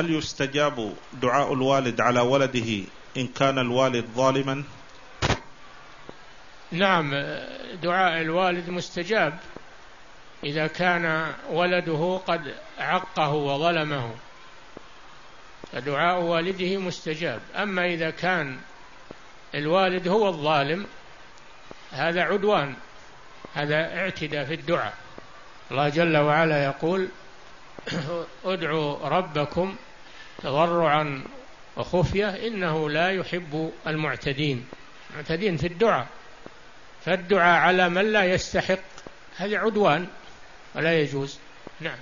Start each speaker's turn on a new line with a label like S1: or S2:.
S1: هل يستجاب دعاء الوالد على ولده إن كان الوالد ظالما؟
S2: نعم دعاء الوالد مستجاب. إذا كان ولده قد عقه وظلمه فدعاء والده مستجاب. أما إذا كان الوالد هو الظالم هذا عدوان هذا اعتداء في الدعاء. الله جل وعلا يقول ادعوا ربكم تضرعا وخفية إنه لا يحب المعتدين. المعتدين في الدعاء. فالدعاء على من لا يستحق. هذا عدوان ولا يجوز. نعم.